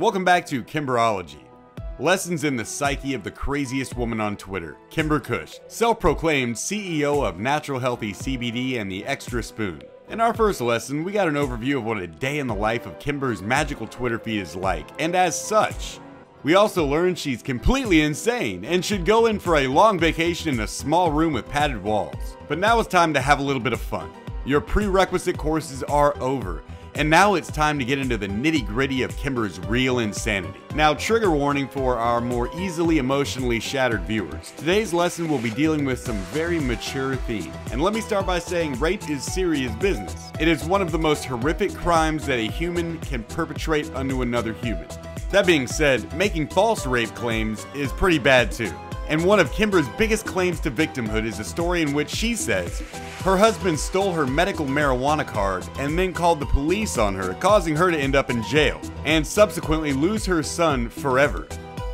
Welcome back to Kimberology. Lessons in the psyche of the craziest woman on Twitter, Kimber Kush, self-proclaimed CEO of Natural Healthy CBD and the Extra Spoon. In our first lesson, we got an overview of what a day in the life of Kimber's magical Twitter feed is like, and as such, we also learned she's completely insane and should go in for a long vacation in a small room with padded walls. But now it's time to have a little bit of fun. Your prerequisite courses are over, and now it's time to get into the nitty gritty of Kimber's real insanity. Now, trigger warning for our more easily emotionally shattered viewers. Today's lesson will be dealing with some very mature themes. And let me start by saying rape is serious business. It is one of the most horrific crimes that a human can perpetrate unto another human. That being said, making false rape claims is pretty bad too. And one of Kimber's biggest claims to victimhood is a story in which she says her husband stole her medical marijuana card and then called the police on her, causing her to end up in jail and subsequently lose her son forever.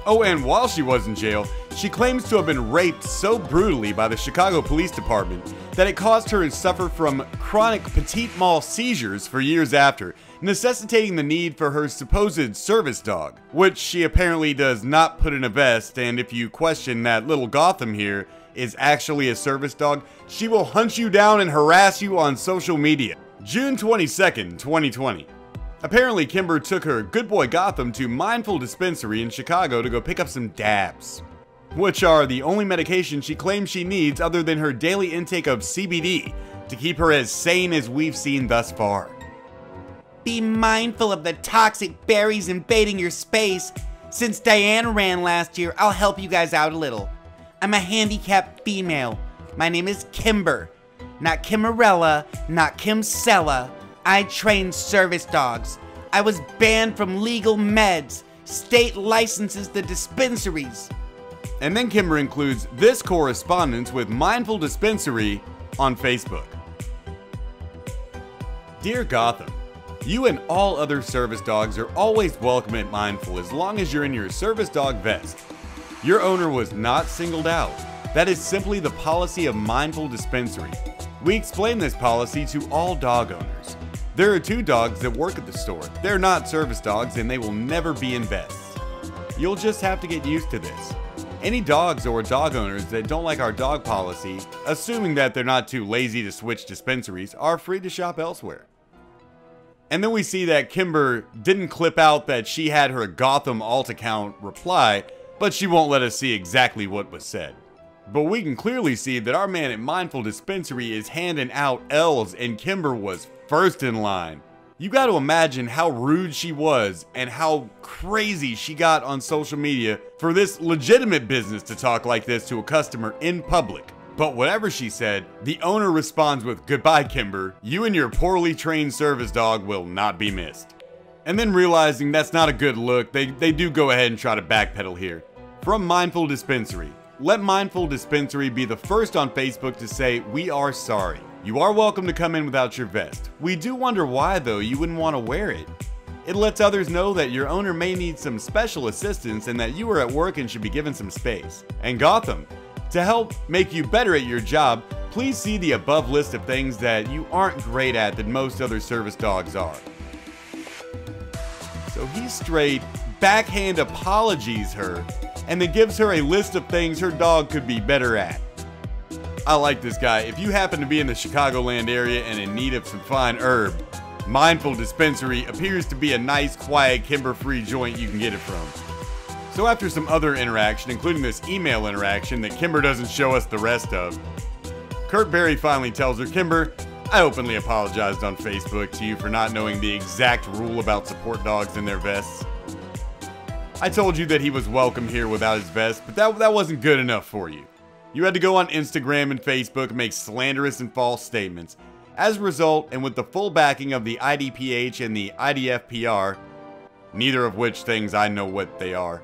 Oh, and while she was in jail, she claims to have been raped so brutally by the Chicago Police Department that it caused her to suffer from chronic petit mal seizures for years after, necessitating the need for her supposed service dog, which she apparently does not put in a vest, and if you question that little Gotham here is actually a service dog, she will hunt you down and harass you on social media. June 22nd, 2020. Apparently, Kimber took her good boy Gotham to Mindful Dispensary in Chicago to go pick up some dabs, which are the only medication she claims she needs other than her daily intake of CBD to keep her as sane as we've seen thus far. Be mindful of the toxic berries invading your space. Since Diane ran last year, I'll help you guys out a little. I'm a handicapped female. My name is Kimber. Not Kimmerella, not Kimsella. I train service dogs. I was banned from legal meds. State licenses the dispensaries. And then Kimber includes this correspondence with Mindful Dispensary on Facebook. Dear Gotham, you and all other service dogs are always welcome at Mindful as long as you're in your service dog vest. Your owner was not singled out. That is simply the policy of Mindful Dispensary. We explain this policy to all dog owners. There are two dogs that work at the store. They're not service dogs and they will never be in vests. You'll just have to get used to this. Any dogs or dog owners that don't like our dog policy, assuming that they're not too lazy to switch dispensaries, are free to shop elsewhere. And then we see that Kimber didn't clip out that she had her Gotham alt account reply, but she won't let us see exactly what was said. But we can clearly see that our man at Mindful Dispensary is handing out L's and Kimber was first in line. You got to imagine how rude she was and how crazy she got on social media for this legitimate business to talk like this to a customer in public. But whatever she said, the owner responds with, Goodbye, Kimber. You and your poorly trained service dog will not be missed. And then realizing that's not a good look, they, they do go ahead and try to backpedal here. From Mindful Dispensary. Let Mindful Dispensary be the first on Facebook to say, We are sorry. You are welcome to come in without your vest. We do wonder why, though, you wouldn't want to wear it. It lets others know that your owner may need some special assistance and that you are at work and should be given some space. And Gotham, to help make you better at your job, please see the above list of things that you aren't great at that most other service dogs are. So he straight backhand apologies her and then gives her a list of things her dog could be better at. I like this guy. If you happen to be in the Chicagoland area and in need of some fine herb, Mindful Dispensary appears to be a nice, quiet, kimber-free joint you can get it from. So after some other interaction, including this email interaction that Kimber doesn't show us the rest of, Kurt Berry finally tells her, Kimber, I openly apologized on Facebook to you for not knowing the exact rule about support dogs in their vests. I told you that he was welcome here without his vest, but that, that wasn't good enough for you. You had to go on Instagram and Facebook and make slanderous and false statements. As a result, and with the full backing of the IDPH and the IDFPR, neither of which things I know what they are,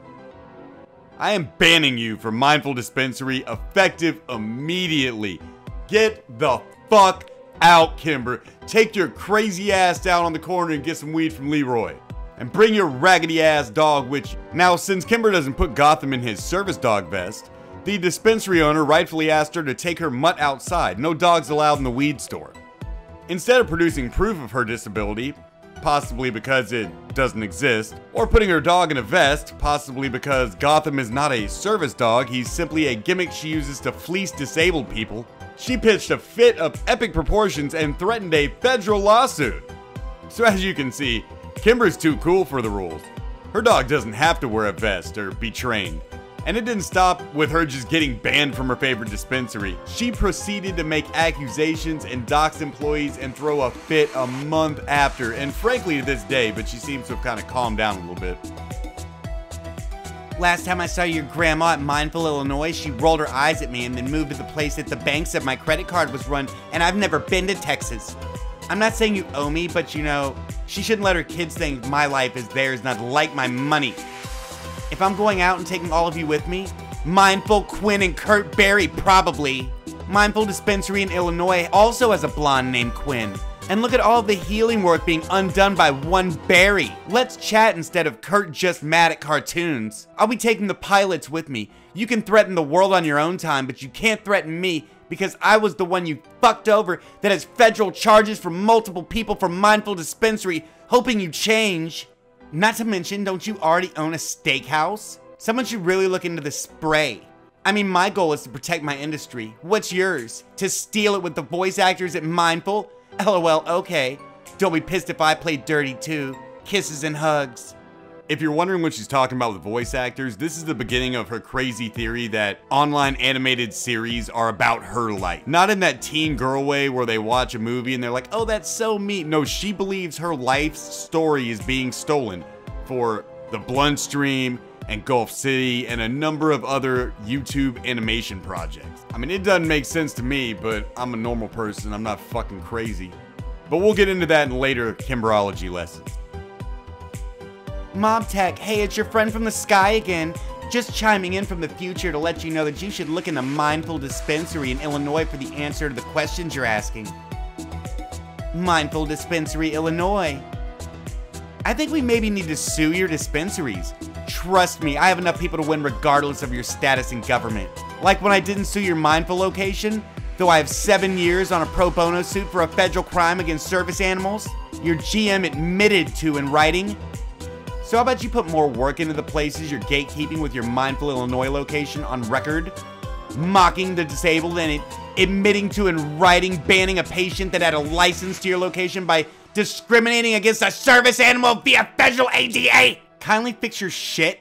I am banning you from Mindful Dispensary effective immediately. Get the fuck out, Kimber. Take your crazy ass down on the corner and get some weed from Leroy. And bring your raggedy ass dog with you. Now, since Kimber doesn't put Gotham in his service dog vest, the dispensary owner rightfully asked her to take her mutt outside. No dogs allowed in the weed store. Instead of producing proof of her disability, possibly because it doesn't exist, or putting her dog in a vest, possibly because Gotham is not a service dog, he's simply a gimmick she uses to fleece disabled people, she pitched a fit of epic proportions and threatened a federal lawsuit. So as you can see, Kimber's too cool for the rules. Her dog doesn't have to wear a vest or be trained. And it didn't stop with her just getting banned from her favorite dispensary. She proceeded to make accusations and dox employees and throw a fit a month after, and frankly to this day, but she seems to have kind of calmed down a little bit. Last time I saw your grandma at Mindful, Illinois, she rolled her eyes at me and then moved to the place that the bank said my credit card was run, and I've never been to Texas. I'm not saying you owe me, but you know, she shouldn't let her kids think my life is theirs, not like my money. If I'm going out and taking all of you with me, Mindful, Quinn, and Kurt Berry probably. Mindful Dispensary in Illinois also has a blonde named Quinn. And look at all the healing work being undone by one Barry. Let's chat instead of Kurt just mad at cartoons. I'll be taking the pilots with me. You can threaten the world on your own time, but you can't threaten me because I was the one you fucked over that has federal charges for multiple people from Mindful Dispensary hoping you change. Not to mention, don't you already own a steakhouse? Someone should really look into the spray. I mean, my goal is to protect my industry. What's yours? To steal it with the voice actors at Mindful? LOL, okay. Don't be pissed if I play dirty too. Kisses and hugs. If you're wondering what she's talking about with voice actors, this is the beginning of her crazy theory that online animated series are about her life. Not in that teen girl way where they watch a movie and they're like, oh, that's so me. No, she believes her life's story is being stolen for the Blunt Stream and Gulf City and a number of other YouTube animation projects. I mean, it doesn't make sense to me, but I'm a normal person. I'm not fucking crazy. But we'll get into that in later Kimberology lessons. Mob Tech, hey, it's your friend from the sky again. Just chiming in from the future to let you know that you should look in the Mindful Dispensary in Illinois for the answer to the questions you're asking. Mindful Dispensary, Illinois. I think we maybe need to sue your dispensaries. Trust me, I have enough people to win regardless of your status in government. Like when I didn't sue your Mindful location, though I have seven years on a pro bono suit for a federal crime against service animals, your GM admitted to in writing so how about you put more work into the places you're gatekeeping with your Mindful Illinois location on record? Mocking the disabled and admitting to in writing banning a patient that had a license to your location by discriminating against a service animal via federal ADA? Kindly fix your shit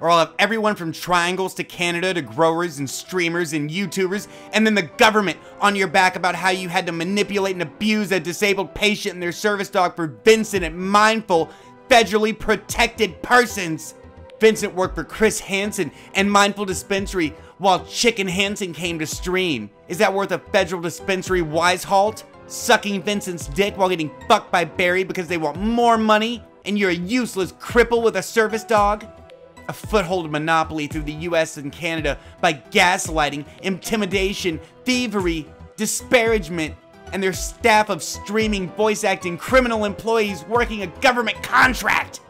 or I'll have everyone from triangles to Canada to growers and streamers and YouTubers, and then the government on your back about how you had to manipulate and abuse a disabled patient and their service dog for Vincent at Mindful federally protected persons. Vincent worked for Chris Hansen and Mindful Dispensary while Chicken Hansen came to stream. Is that worth a federal dispensary wise halt? Sucking Vincent's dick while getting fucked by Barry because they want more money? And you're a useless cripple with a service dog? A foothold monopoly through the US and Canada by gaslighting, intimidation, thievery, disparagement, and their staff of streaming voice acting criminal employees working a government contract.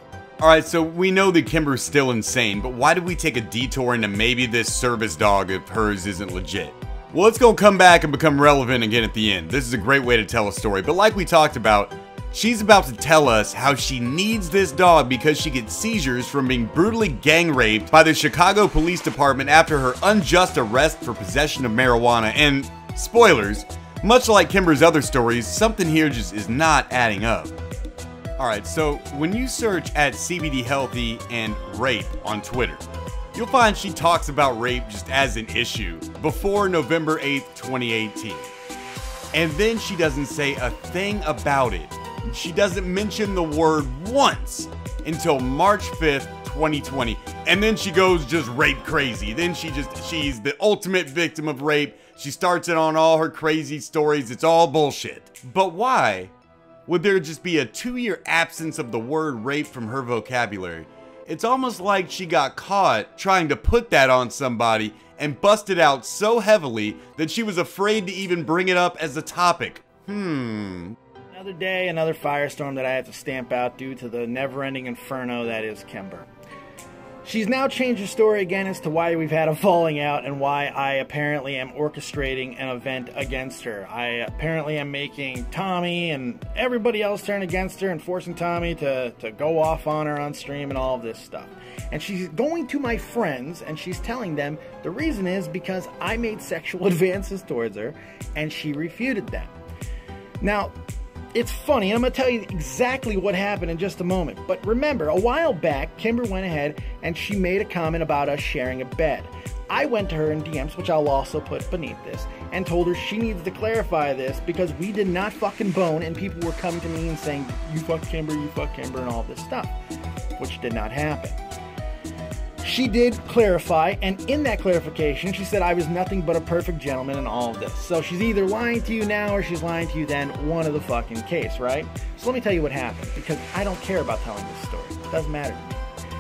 Alright, so we know that Kimber's still insane, but why did we take a detour into maybe this service dog of hers isn't legit? Well, it's gonna come back and become relevant again at the end. This is a great way to tell a story, but like we talked about, she's about to tell us how she needs this dog because she gets seizures from being brutally gang raped by the Chicago Police Department after her unjust arrest for possession of marijuana, and spoilers, much like Kimber's other stories, something here just is not adding up. Alright, so when you search at CBD Healthy and rape on Twitter, you'll find she talks about rape just as an issue before November 8th, 2018. And then she doesn't say a thing about it. She doesn't mention the word once until March 5th, 2020. And then she goes just rape crazy. Then she just, she's the ultimate victim of rape. She starts it on all her crazy stories. It's all bullshit. But why would there just be a two year absence of the word rape from her vocabulary? It's almost like she got caught trying to put that on somebody and busted out so heavily that she was afraid to even bring it up as a topic. Hmm. Another day, another firestorm that I have to stamp out due to the never ending inferno that is Kimber. She's now changed her story again as to why we've had a falling out and why I apparently am orchestrating an event against her. I apparently am making Tommy and everybody else turn against her and forcing Tommy to, to go off on her on stream and all of this stuff. And she's going to my friends and she's telling them the reason is because I made sexual advances towards her and she refuted them. Now, it's funny, and I'm going to tell you exactly what happened in just a moment. But remember, a while back, Kimber went ahead and she made a comment about us sharing a bed. I went to her in DMs, which I'll also put beneath this, and told her she needs to clarify this because we did not fucking bone, and people were coming to me and saying, You fuck Kimber, you fuck Kimber, and all this stuff, which did not happen she did clarify, and in that clarification, she said I was nothing but a perfect gentleman in all of this. So she's either lying to you now or she's lying to you then, one of the fucking case, right? So let me tell you what happened, because I don't care about telling this story. It doesn't matter to me.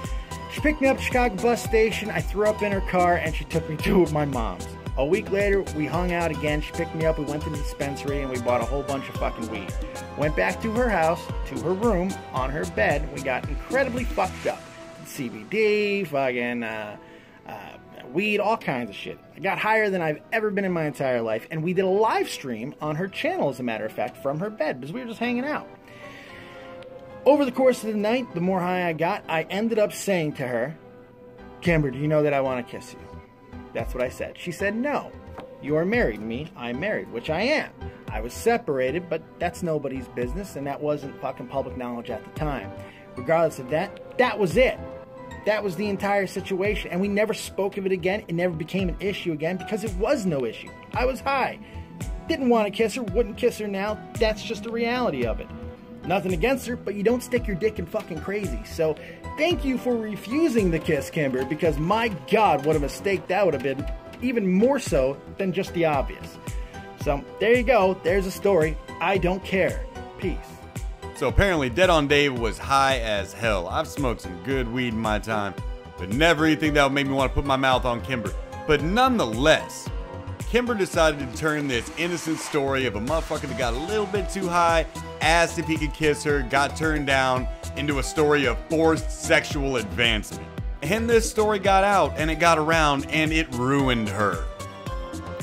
She picked me up at Chicago bus station, I threw up in her car, and she took me to my mom's. A week later, we hung out again. She picked me up, we went to the dispensary, and we bought a whole bunch of fucking weed. Went back to her house, to her room, on her bed. We got incredibly fucked up. CBD, fucking uh, uh, weed, all kinds of shit. I got higher than I've ever been in my entire life, and we did a live stream on her channel, as a matter of fact, from her bed because we were just hanging out. Over the course of the night, the more high I got, I ended up saying to her, Kimber, do you know that I want to kiss you? That's what I said. She said, No. You are married. Me, I'm married, which I am. I was separated, but that's nobody's business, and that wasn't fucking public knowledge at the time. Regardless of that, that was it. That was the entire situation. And we never spoke of it again. It never became an issue again because it was no issue. I was high. Didn't want to kiss her, wouldn't kiss her now. That's just the reality of it. Nothing against her, but you don't stick your dick in fucking crazy. So thank you for refusing the kiss, Kimber, because my god, what a mistake that would have been. Even more so than just the obvious. So there you go. There's a story. I don't care. Peace. So apparently, Dead on Dave was high as hell. I've smoked some good weed in my time, but never anything that would make me want to put my mouth on Kimber. But nonetheless, Kimber decided to turn this innocent story of a motherfucker that got a little bit too high, asked if he could kiss her, got turned down, into a story of forced sexual advancement. And this story got out and it got around and it ruined her.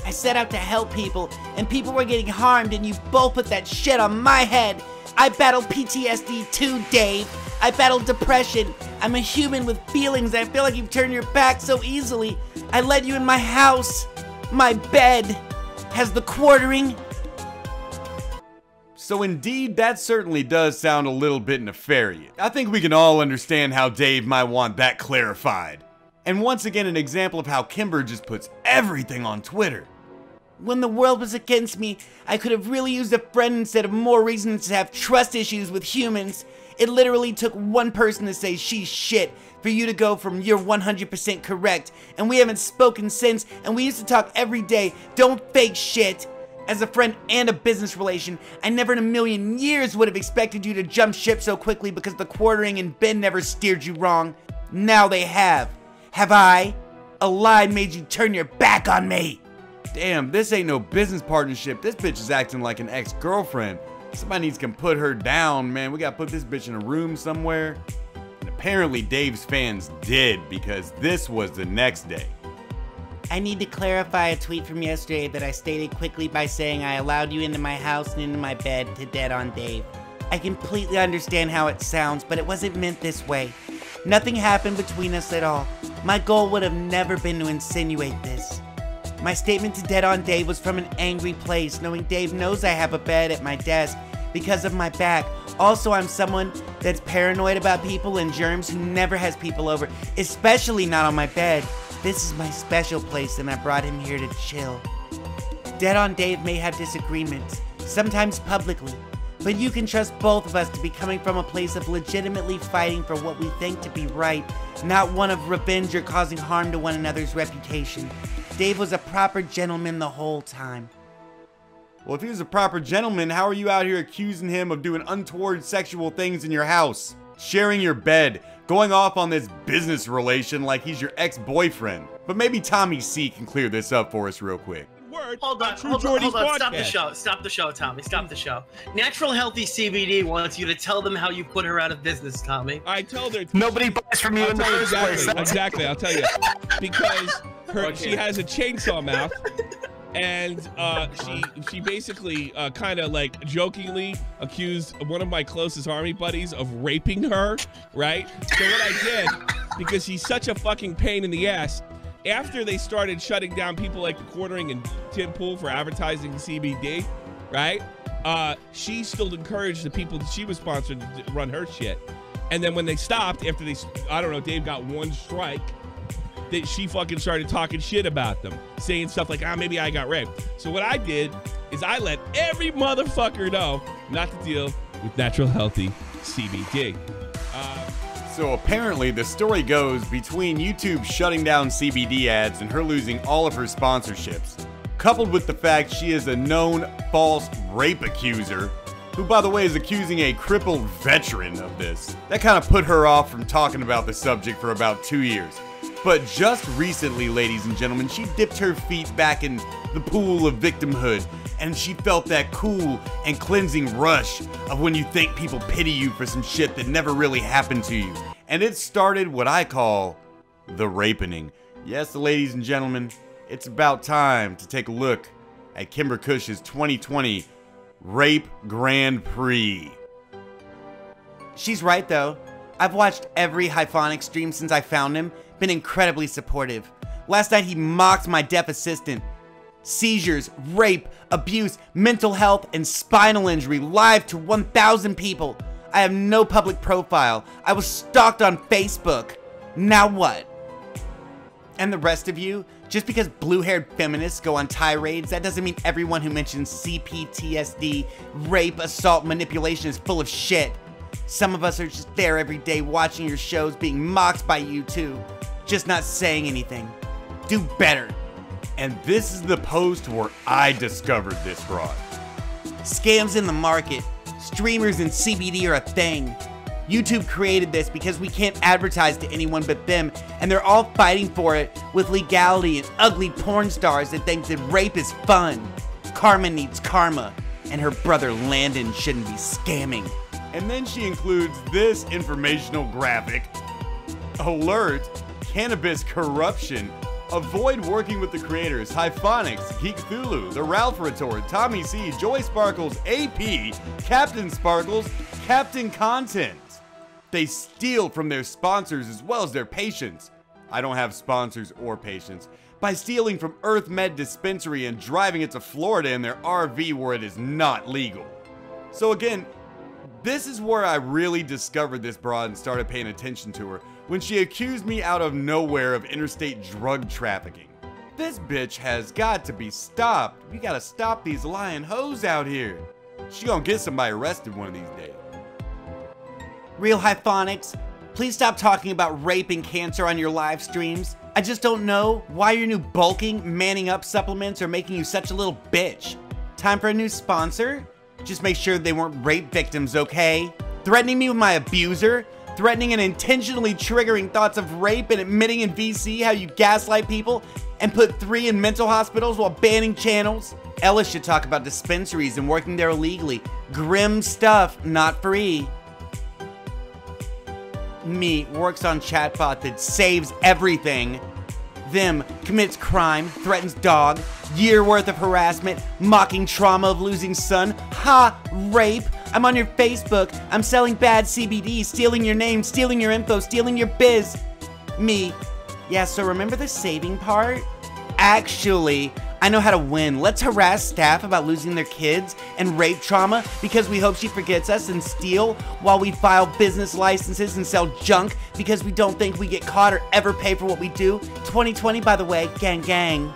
I set out to help people, and people were getting harmed, and you both put that shit on my head. I battled PTSD too, Dave. I battled depression. I'm a human with feelings. I feel like you've turned your back so easily. I let you in my house. My bed has the quartering. So indeed, that certainly does sound a little bit nefarious. I think we can all understand how Dave might want that clarified. And once again, an example of how Kimber just puts everything on Twitter. When the world was against me, I could have really used a friend instead of more reasons to have trust issues with humans. It literally took one person to say she's shit for you to go from you're 100% correct. And we haven't spoken since, and we used to talk every day. Don't fake shit. As a friend and a business relation, I never in a million years would have expected you to jump ship so quickly because the quartering and Ben never steered you wrong. Now they have. Have I? A lie made you turn your back on me. Damn, this ain't no business partnership. This bitch is acting like an ex-girlfriend. Somebody needs to put her down, man. We gotta put this bitch in a room somewhere. And apparently Dave's fans did because this was the next day. I need to clarify a tweet from yesterday that I stated quickly by saying I allowed you into my house and into my bed to dead on Dave. I completely understand how it sounds, but it wasn't meant this way. Nothing happened between us at all. My goal would have never been to insinuate this. My statement to Dead on Dave was from an angry place, knowing Dave knows I have a bed at my desk because of my back. Also, I'm someone that's paranoid about people and germs who never has people over, especially not on my bed. This is my special place, and I brought him here to chill. Dead on Dave may have disagreements, sometimes publicly, but you can trust both of us to be coming from a place of legitimately fighting for what we think to be right, not one of revenge or causing harm to one another's reputation. Dave was a proper gentleman the whole time. Well, if he was a proper gentleman, how are you out here accusing him of doing untoward sexual things in your house? Sharing your bed, going off on this business relation like he's your ex-boyfriend. But maybe Tommy C can clear this up for us real quick. Word Hold on, True hold on, hold on. Stop the show. Stop the show, Tommy. Stop the show. Natural Healthy CBD wants you to tell them how you put her out of business, Tommy. I told her. Nobody buys from you I'll in the tell first exactly. place. Exactly. I'll tell you because her Okay. she has a chainsaw mouth, and uh, she she basically uh, kind of like jokingly accused one of my closest army buddies of raping her. Right. So what I did because she's such a fucking pain in the ass. After they started shutting down people like the Quartering and Tim Pool for advertising CBD, right? Uh, she still encouraged the people that she was sponsored to run her shit. And then when they stopped, after they, I don't know, Dave got one strike, that she fucking started talking shit about them, saying stuff like, ah, maybe I got raped. So what I did is I let every motherfucker know not to deal with natural healthy CBD. Uh, So apparently, the story goes between YouTube shutting down CBD ads and her losing all of her sponsorships, coupled with the fact she is a known false rape accuser, who, by the way, is accusing a crippled veteran of this. That kind of put her off from talking about the subject for about two years. But just recently, ladies and gentlemen, she dipped her feet back in the pool of victimhood and she felt that cool and cleansing rush of when you think people pity you for some shit that never really happened to you. And it started what I call the rapening. Yes, ladies and gentlemen, it's about time to take a look at Kimber Kush's 2020 Rape Grand Prix. She's right though. I've watched every Hyphonix stream since I found him, been incredibly supportive. Last night he mocked my deaf assistant. Seizures, rape, abuse, mental health, and spinal injury live to 1,000 people. I have no public profile. I was stalked on Facebook. Now what? And the rest of you, just because blue haired feminists go on tirades, that doesn't mean everyone who mentions CPTSD, rape, assault, manipulation is full of shit. Some of us are just there every day watching your shows being mocked by you too, just not saying anything. Do better. And this is the post where I discovered this fraud. Scams in the market. Streamers and CBD are a thing. YouTube created this because we can't advertise to anyone but them, and they're all fighting for it with legality and ugly porn stars that think that rape is fun. Karma needs karma, and her brother Landon shouldn't be scamming. And then she includes this informational graphic Alert Cannabis Corruption. Avoid working with the creators Hyphonix, Geek Thulu, The Ralph Retort, Tommy C, Joy Sparkles, AP, Captain Sparkles, Captain Content. They steal from their sponsors as well as their patients. I don't have sponsors or patients. By stealing from Earth Med Dispensary and driving it to Florida in their RV where it is not legal. So again, this is where I really discovered this broad and started paying attention to her when she accused me out of nowhere of interstate drug trafficking. This bitch has got to be stopped. We gotta stop these lying hoes out here. She gonna get somebody arrested one of these days. Real Hyphonix, please stop talking about rape and cancer on your live streams. I just don't know why your new bulking, manning up supplements are making you such a little bitch. Time for a new sponsor? Just make sure they weren't rape victims, okay? Threatening me with my abuser? Threatening and intentionally triggering thoughts of rape and admitting in VC how you gaslight people and put three in mental hospitals while banning channels? Ellis should talk about dispensaries and working there illegally. Grim stuff, not free me works on chatbot that saves everything. Them commits crime, threatens dog, year worth of harassment, mocking trauma of losing son. Ha! Rape! I'm on your Facebook. I'm selling bad CBD, stealing your name, stealing your info, stealing your biz. Me. Yeah, so remember the saving part? Actually, I know how to win. Let's harass staff about losing their kids and rape trauma because we hope she forgets us and steal while we file business licenses and sell junk because we don't think we get caught or ever pay for what we do. 2020, by the way, gang gang.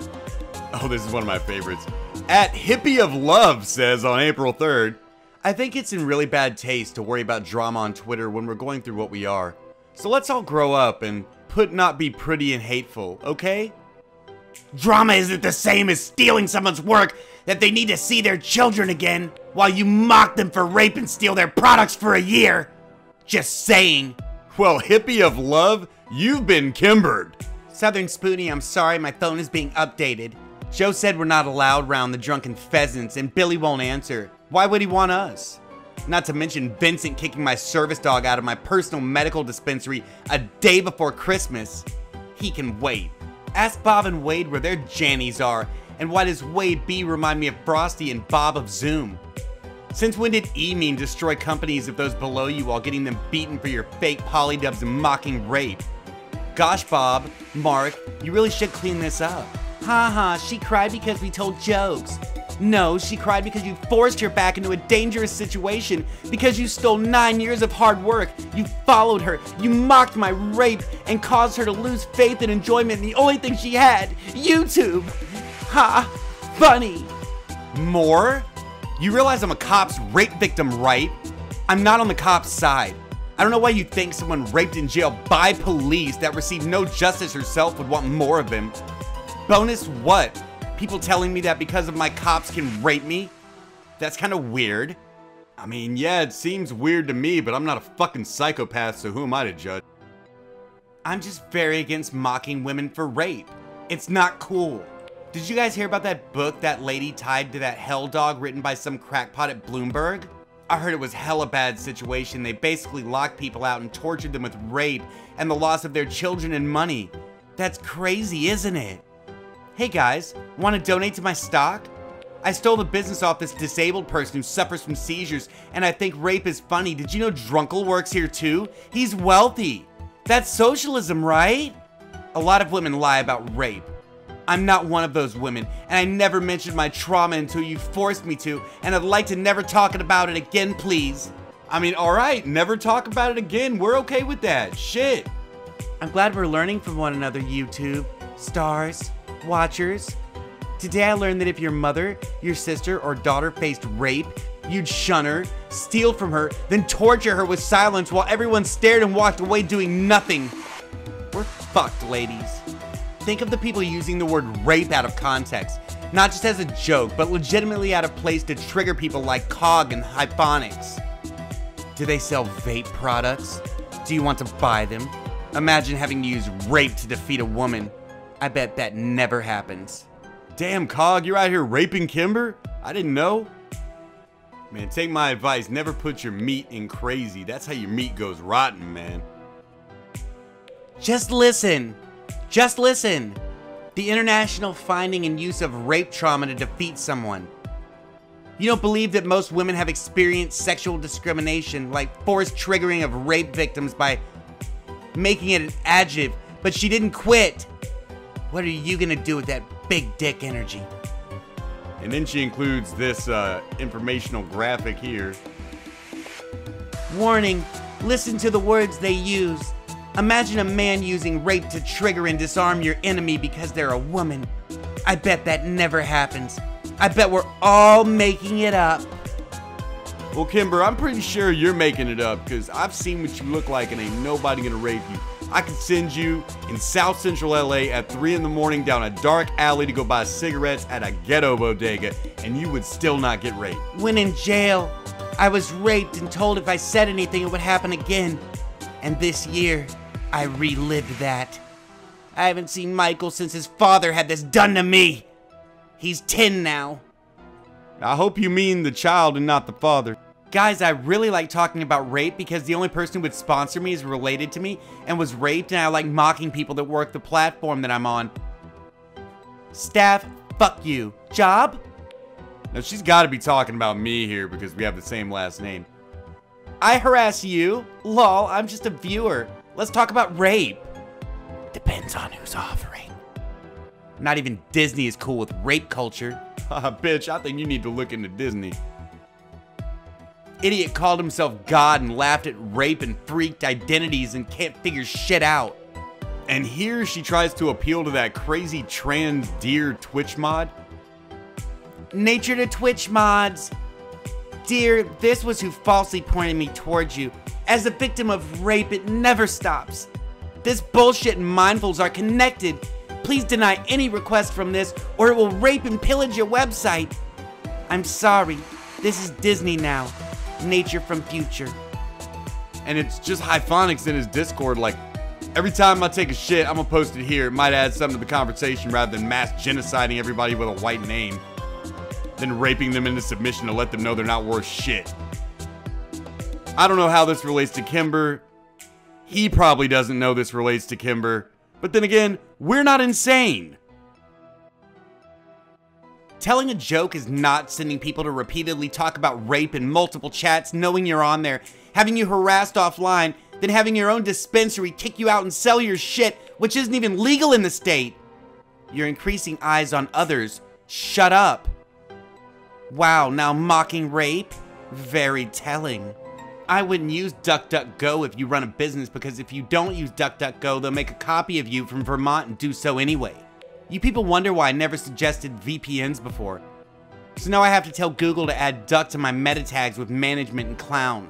Oh, this is one of my favorites. At Hippie of Love says on April 3rd, I think it's in really bad taste to worry about drama on Twitter when we're going through what we are. So let's all grow up and put not be pretty and hateful, okay? Drama isn't the same as stealing someone's work that they need to see their children again while you mock them for rape and steal their products for a year. Just saying. Well, Hippie of Love, you've been kimbered. Southern Spoonie, I'm sorry, my phone is being updated. Joe said we're not allowed round the drunken pheasants, and Billy won't answer. Why would he want us? Not to mention Vincent kicking my service dog out of my personal medical dispensary a day before Christmas. He can wait. Ask Bob and Wade where their Jannies are, and why does Wade B remind me of Frosty and Bob of Zoom? Since when did E mean destroy companies of those below you while getting them beaten for your fake polydubs and mocking rape? Gosh, Bob, Mark, you really should clean this up. Ha ha, she cried because we told jokes. No, she cried because you forced her back into a dangerous situation, because you stole nine years of hard work, you followed her, you mocked my rape, and caused her to lose faith and enjoyment in the only thing she had YouTube. Ha! Funny! More? You realize I'm a cop's rape victim, right? I'm not on the cop's side. I don't know why you think someone raped in jail by police that received no justice herself would want more of him. Bonus what? People telling me that because of my cops can rape me? That's kind of weird. I mean, yeah, it seems weird to me, but I'm not a fucking psychopath, so who am I to judge? I'm just very against mocking women for rape. It's not cool. Did you guys hear about that book that lady tied to that hell dog written by some crackpot at Bloomberg? I heard it was hella bad situation. They basically locked people out and tortured them with rape and the loss of their children and money. That's crazy, isn't it? Hey guys, want to donate to my stock? I stole the business off this disabled person who suffers from seizures, and I think rape is funny. Did you know Drunkle works here too? He's wealthy. That's socialism, right? A lot of women lie about rape. I'm not one of those women, and I never mentioned my trauma until you forced me to, and I'd like to never talk about it again, please. I mean, alright, never talk about it again. We're okay with that. Shit. I'm glad we're learning from one another, YouTube, stars, watchers. Today I learned that if your mother, your sister, or daughter faced rape, you'd shun her, steal from her, then torture her with silence while everyone stared and walked away doing nothing. We're fucked, ladies. Think of the people using the word rape out of context, not just as a joke, but legitimately out of place to trigger people like COG and Hyphonix. Do they sell vape products? Do you want to buy them? Imagine having to use rape to defeat a woman. I bet that never happens. Damn, Cog, you're out here raping Kimber? I didn't know. Man, take my advice. Never put your meat in crazy. That's how your meat goes rotten, man. Just listen. Just listen. The international finding and use of rape trauma to defeat someone. You don't believe that most women have experienced sexual discrimination, like forced triggering of rape victims by making it an adjective, but she didn't quit. What are you gonna do with that big dick energy? And then she includes this uh, informational graphic here. Warning, listen to the words they use. Imagine a man using rape to trigger and disarm your enemy because they're a woman. I bet that never happens. I bet we're all making it up. Well, Kimber, I'm pretty sure you're making it up because I've seen what you look like and ain't nobody gonna rape you. I could send you in South Central LA at 3 in the morning down a dark alley to go buy cigarettes at a ghetto bodega, and you would still not get raped. When in jail, I was raped and told if I said anything it would happen again. And this year, I relived that. I haven't seen Michael since his father had this done to me. He's 10 now. I hope you mean the child and not the father. Guys, I really like talking about rape because the only person who would sponsor me is related to me and was raped, and I like mocking people that work the platform that I'm on. Staff, fuck you. Job? Now, she's got to be talking about me here because we have the same last name. I harass you? Lol, I'm just a viewer. Let's talk about rape. Depends on who's offering. Not even Disney is cool with rape culture. Ah, bitch, I think you need to look into Disney. Idiot called himself God and laughed at rape and freaked identities and can't figure shit out. And here she tries to appeal to that crazy trans deer Twitch mod. Nature to Twitch mods. Dear, this was who falsely pointed me towards you. As a victim of rape, it never stops. This bullshit and mindfuls are connected. Please deny any request from this, or it will rape and pillage your website. I'm sorry. This is Disney now. Nature from future. And it's just Hyphonix in his Discord like, Every time I take a shit, I'm gonna post it here. It might add something to the conversation rather than mass genociding everybody with a white name. Then raping them into submission to let them know they're not worth shit. I don't know how this relates to Kimber. He probably doesn't know this relates to Kimber. But then again, we're not insane. Telling a joke is not sending people to repeatedly talk about rape in multiple chats, knowing you're on there, having you harassed offline, then having your own dispensary kick you out and sell your shit, which isn't even legal in the state. You're increasing eyes on others. Shut up. Wow, now mocking rape? Very telling. I wouldn't use DuckDuckGo if you run a business because if you don't use DuckDuckGo, they'll make a copy of you from Vermont and do so anyway. You people wonder why I never suggested VPNs before. So now I have to tell Google to add duck to my meta tags with management and clown.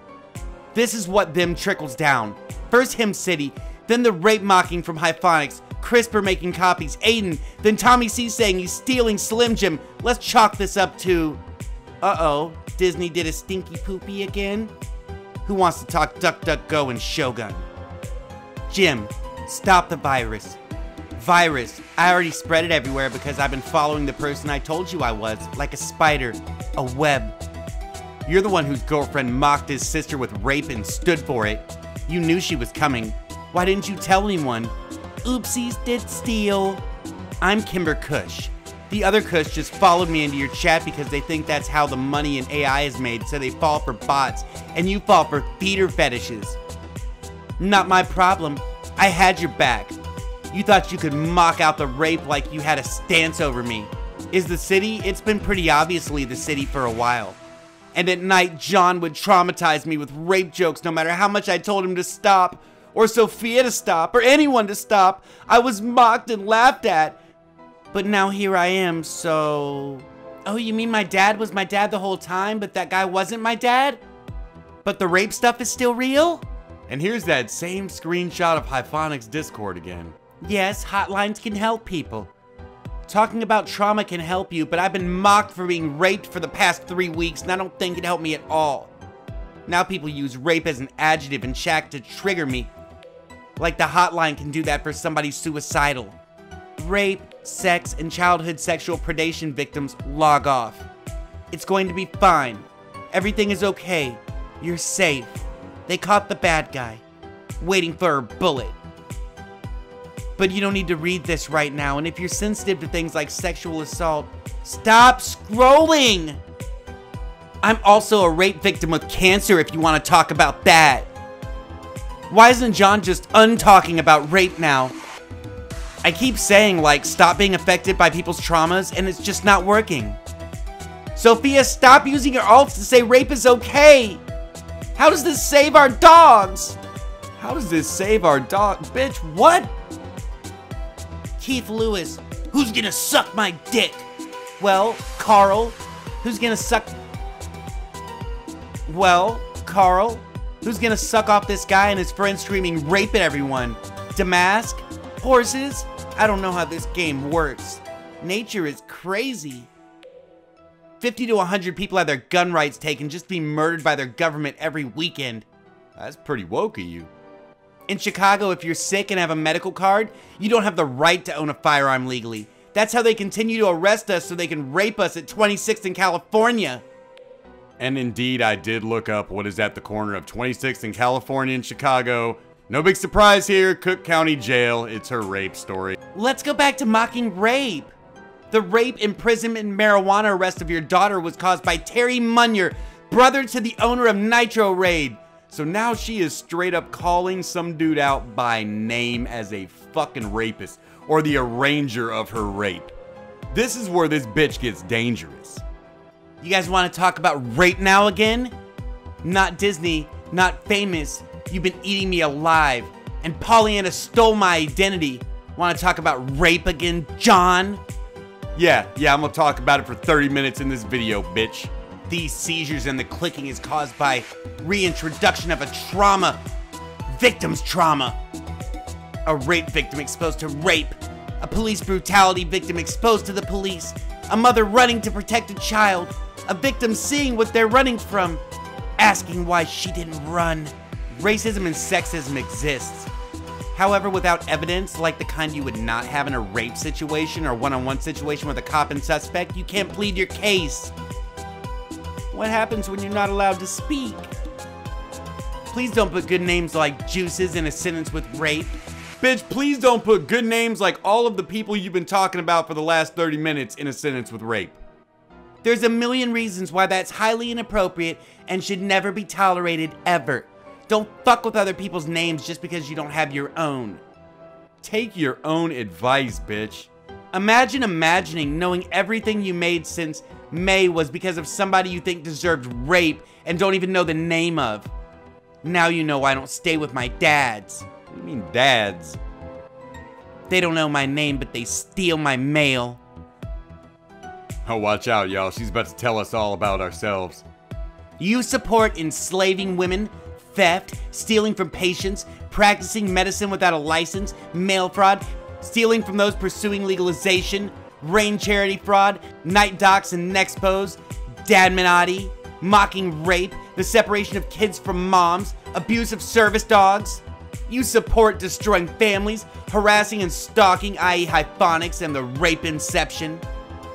This is what them trickles down. First Him City, then the rape mocking from Hyphonix, CRISPR making copies, Aiden, then Tommy C saying he's stealing Slim Jim. Let's chalk this up to... Uh-oh, Disney did a stinky poopy again? Who wants to talk Duck Duck Go and Shogun? Jim, stop the virus. Virus, I already spread it everywhere because I've been following the person I told you I was, like a spider, a web. You're the one whose girlfriend mocked his sister with rape and stood for it. You knew she was coming. Why didn't you tell anyone? Oopsies did steal. I'm Kimber Kush. The other Kush just followed me into your chat because they think that's how the money in AI is made, so they fall for bots, and you fall for feeder fetishes. Not my problem. I had your back. You thought you could mock out the rape like you had a stance over me. Is the city? It's been pretty obviously the city for a while. And at night, John would traumatize me with rape jokes no matter how much I told him to stop, or Sophia to stop, or anyone to stop. I was mocked and laughed at. But now here I am, so... Oh, you mean my dad was my dad the whole time, but that guy wasn't my dad? But the rape stuff is still real? And here's that same screenshot of Hyphonix Discord again. Yes, hotlines can help people. Talking about trauma can help you, but I've been mocked for being raped for the past three weeks, and I don't think it helped me at all. Now people use rape as an adjective in chat to trigger me. Like the hotline can do that for somebody suicidal. Rape, sex, and childhood sexual predation victims log off. It's going to be fine. Everything is okay. You're safe. They caught the bad guy. Waiting for a bullet. But you don't need to read this right now, and if you're sensitive to things like sexual assault, stop scrolling! I'm also a rape victim with cancer if you want to talk about that. Why isn't John just untalking about rape now? I keep saying, like, stop being affected by people's traumas, and it's just not working. Sophia, stop using your alts to say rape is okay! How does this save our dogs? How does this save our dog? Bitch, what? Keith Lewis, who's gonna suck my dick? Well, Carl, who's gonna suck. Well, Carl, who's gonna suck off this guy and his friends screaming rape at everyone? Damask? Horses? I don't know how this game works. Nature is crazy. 50 to 100 people have their gun rights taken just to be murdered by their government every weekend. That's pretty woke of you. In Chicago, if you're sick and have a medical card, you don't have the right to own a firearm legally. That's how they continue to arrest us so they can rape us at 26th in California. And indeed, I did look up what is at the corner of 26th and California in Chicago. No big surprise here, Cook County Jail. It's her rape story. Let's go back to mocking rape. The rape, imprisonment, and marijuana arrest of your daughter was caused by Terry Munyer, brother to the owner of Nitro Raid. So now she is straight up calling some dude out by name as a fucking rapist or the arranger of her rape. This is where this bitch gets dangerous. You guys want to talk about rape now again? Not Disney, not famous. You've been eating me alive. And Pollyanna stole my identity. Want to talk about rape again, John? Yeah, yeah, I'm gonna talk about it for 30 minutes in this video, bitch. These seizures and the clicking is caused by reintroduction of a trauma. Victim's trauma. A rape victim exposed to rape. A police brutality victim exposed to the police. A mother running to protect a child. A victim seeing what they're running from. Asking why she didn't run. Racism and sexism exists. However, without evidence, like the kind you would not have in a rape situation or one on one situation with a cop and suspect, you can't plead your case. What happens when you're not allowed to speak? Please don't put good names like Juices in a sentence with rape. Bitch, please don't put good names like all of the people you've been talking about for the last 30 minutes in a sentence with rape. There's a million reasons why that's highly inappropriate and should never be tolerated ever. Don't fuck with other people's names just because you don't have your own. Take your own advice, bitch. Imagine imagining knowing everything you made since May was because of somebody you think deserved rape and don't even know the name of. Now you know why I don't stay with my dads. What do you mean, dads? They don't know my name, but they steal my mail. Oh, watch out, y'all. She's about to tell us all about ourselves. You support enslaving women, theft, stealing from patients, practicing medicine without a license, mail fraud, stealing from those pursuing legalization, rain charity fraud, night docs and nexpos, dad Minotti, mocking rape, the separation of kids from moms, abuse of service dogs. You support destroying families, harassing and stalking, i.e., Hyphonix and the rape inception.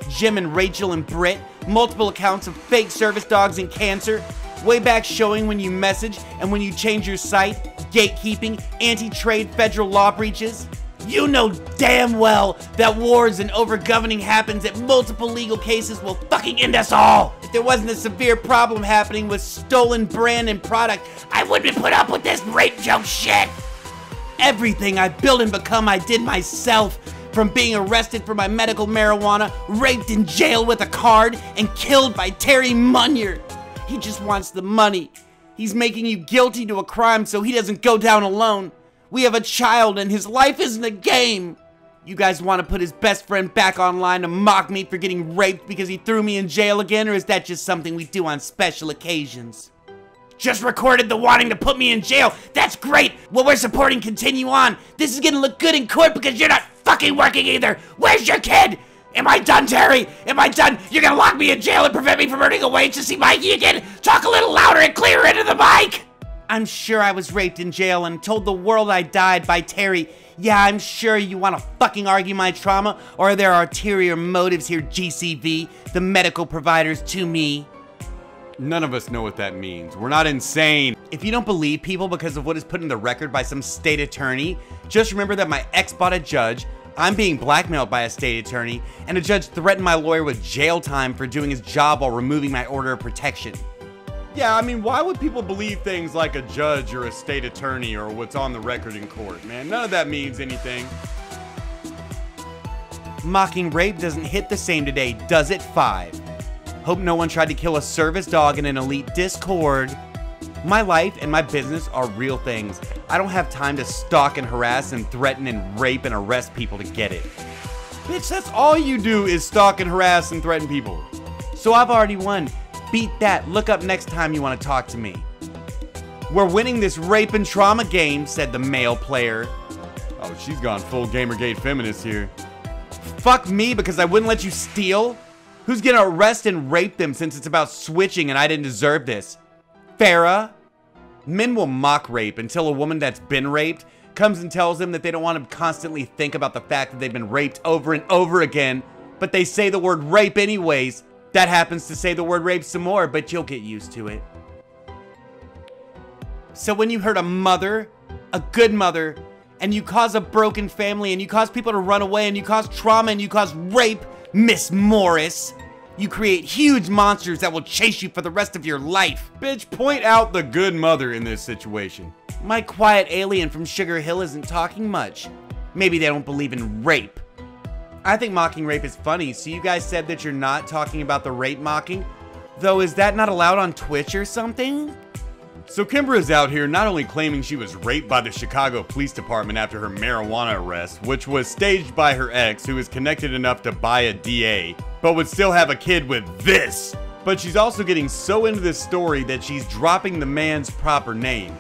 Jim and Rachel and Britt, multiple accounts of fake service dogs and cancer, way back showing when you message and when you change your site, gatekeeping, anti-trade federal law breaches. You know damn well that wars and overgoverning happens that multiple legal cases will fucking end us all. If there wasn't a severe problem happening with stolen brand and product, I wouldn't put up with this rape joke shit. Everything I built and become I did myself. From being arrested for my medical marijuana, raped in jail with a card, and killed by Terry Munyer. He just wants the money. He's making you guilty to a crime so he doesn't go down alone. We have a child and his life isn't a game. You guys want to put his best friend back online to mock me for getting raped because he threw me in jail again, or is that just something we do on special occasions? Just recorded the wanting to put me in jail. That's great. What we're supporting continue on. This is gonna look good in court because you're not fucking working either. Where's your kid? Am I done, Terry? Am I done? You're gonna lock me in jail and prevent me from earning a wage to see Mikey again? Talk a little louder and clearer into the mic! I'm sure I was raped in jail and told the world I died by Terry. Yeah, I'm sure you want to fucking argue my trauma, or are there are ulterior motives here, GCV, the medical providers to me. None of us know what that means. We're not insane. If you don't believe people because of what is put in the record by some state attorney, just remember that my ex bought a judge, I'm being blackmailed by a state attorney, and a judge threatened my lawyer with jail time for doing his job while removing my order of protection. Yeah, I mean, why would people believe things like a judge or a state attorney or what's on the record in court, man? None of that means anything. Mocking rape doesn't hit the same today, does it? Five. Hope no one tried to kill a service dog in an elite Discord. My life and my business are real things. I don't have time to stalk and harass and threaten and rape and arrest people to get it. Bitch, that's all you do is stalk and harass and threaten people. So I've already won. Beat that. Look up next time you want to talk to me. We're winning this rape and trauma game, said the male player. Oh, she's gone full Gamergate feminist here. Fuck me because I wouldn't let you steal? Who's gonna arrest and rape them since it's about switching and I didn't deserve this? Farah? Men will mock rape until a woman that's been raped comes and tells them that they don't want to constantly think about the fact that they've been raped over and over again, but they say the word rape anyways. That happens to say the word rape some more, but you'll get used to it. So when you hurt a mother, a good mother, and you cause a broken family, and you cause people to run away, and you cause trauma, and you cause rape, Miss Morris, you create huge monsters that will chase you for the rest of your life. Bitch, point out the good mother in this situation. My quiet alien from Sugar Hill isn't talking much. Maybe they don't believe in rape. I think mocking rape is funny, so you guys said that you're not talking about the rape mocking? Though, is that not allowed on Twitch or something? So Kimber is out here not only claiming she was raped by the Chicago Police Department after her marijuana arrest, which was staged by her ex who is connected enough to buy a DA, but would still have a kid with this. But she's also getting so into this story that she's dropping the man's proper name.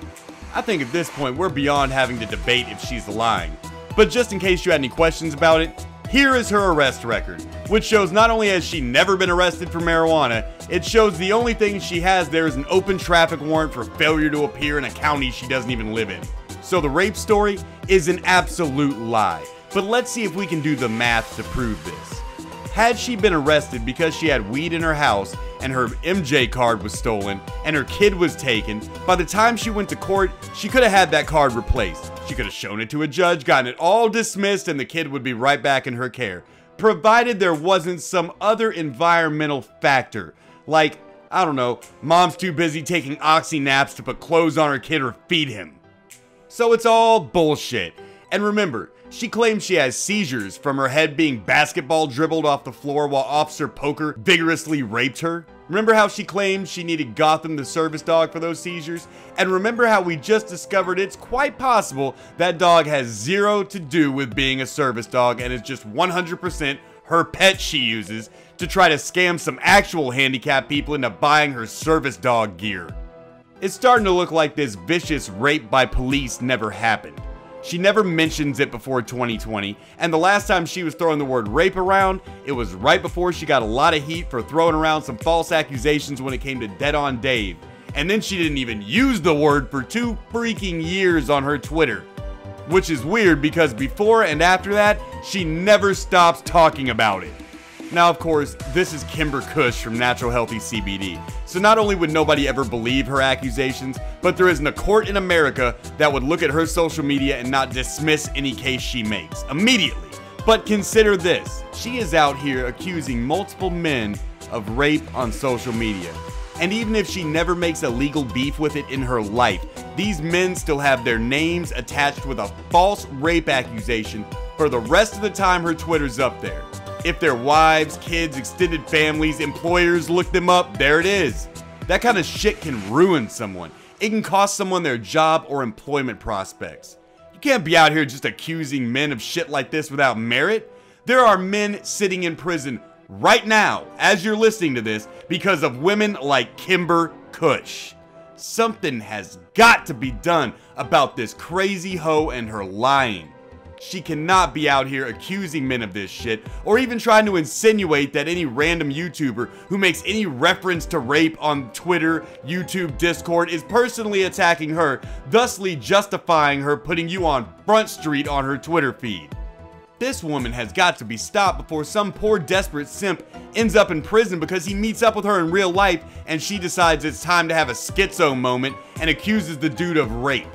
I think at this point we're beyond having to debate if she's lying. But just in case you had any questions about it, Here is her arrest record, which shows not only has she never been arrested for marijuana, it shows the only thing she has there is an open traffic warrant for failure to appear in a county she doesn't even live in. So the rape story is an absolute lie. But let's see if we can do the math to prove this. Had she been arrested because she had weed in her house and her MJ card was stolen and her kid was taken, by the time she went to court, she could have had that card replaced. She could have shown it to a judge, gotten it all dismissed, and the kid would be right back in her care. Provided there wasn't some other environmental factor, like, I don't know, mom's too busy taking oxy naps to put clothes on her kid or feed him. So it's all bullshit. And remember, she claims she has seizures from her head being basketball dribbled off the floor while Officer Poker vigorously raped her. Remember how she claimed she needed Gothem the service dog for those seizures? And remember how we just discovered it's quite possible that dog has zero to do with being a service dog and is just 100% her pet she uses to try to scam some actual handicapped people into buying her service dog gear. It's starting to look like this vicious rape by police never happened. She never mentions it before 2020, and the last time she was throwing the word rape around, it was right before she got a lot of heat for throwing around some false accusations when it came to Dead on Dave. And then she didn't even use the word for two freaking years on her Twitter. Which is weird because before and after that, she never stops talking about it. Now, of course, this is Kimber Kush from Natural Healthy CBD. So not only would nobody ever believe her accusations, but there isn't a court in America that would look at her social media and not dismiss any case she makes immediately. But consider this she is out here accusing multiple men of rape on social media. And even if she never makes a legal beef with it in her life, these men still have their names attached with a false rape accusation for the rest of the time her Twitter's up there. If their wives, kids, extended families, employers look them up, there it is. That kind of shit can ruin someone. It can cost someone their job or employment prospects. You can't be out here just accusing men of shit like this without merit. There are men sitting in prison right now, as you're listening to this, because of women like Kimber Kush. Something has got to be done about this crazy hoe and her lying. She cannot be out here accusing men of this shit, or even trying to insinuate that any random YouTuber who makes any reference to rape on Twitter, YouTube, Discord is personally attacking her, thusly justifying her putting you on Front Street on her Twitter feed. This woman has got to be stopped before some poor desperate simp ends up in prison because he meets up with her in real life and she decides it's time to have a schizo moment and accuses the dude of rape.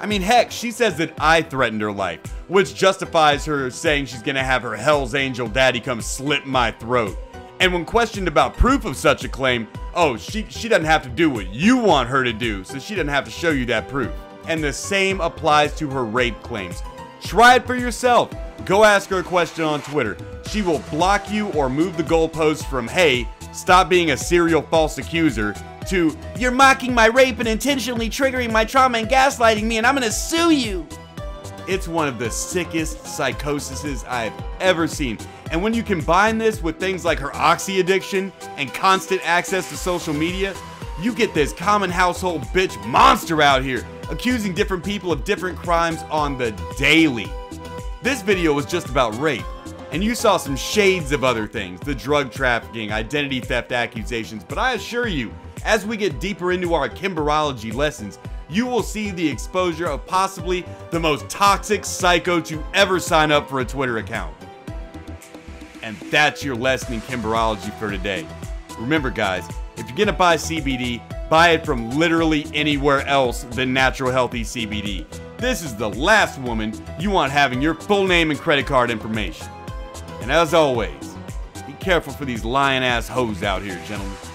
I mean, heck, she says that I threatened her life, which justifies her saying she's gonna have her Hell's Angel daddy come slit my throat. And when questioned about proof of such a claim, oh, she, she doesn't have to do what you want her to do, so she doesn't have to show you that proof. And the same applies to her rape claims. Try it for yourself. Go ask her a question on Twitter. She will block you or move the goalposts from, hey, stop being a serial false accuser, to you're mocking my rape and intentionally triggering my trauma and gaslighting me and I'm gonna sue you. It's one of the sickest psychoses I've ever seen. And when you combine this with things like her oxy addiction and constant access to social media, you get this common household bitch monster out here accusing different people of different crimes on the daily. This video was just about rape, and you saw some shades of other things the drug trafficking, identity theft accusations, but I assure you, as we get deeper into our Kimberology lessons, you will see the exposure of possibly the most toxic psycho to ever sign up for a Twitter account. And that's your lesson in Kimberology for today. Remember, guys, if you're gonna buy CBD, buy it from literally anywhere else than Natural Healthy CBD. This is the last woman you want having your full name and credit card information. And as always, be careful for these lying ass hoes out here, gentlemen.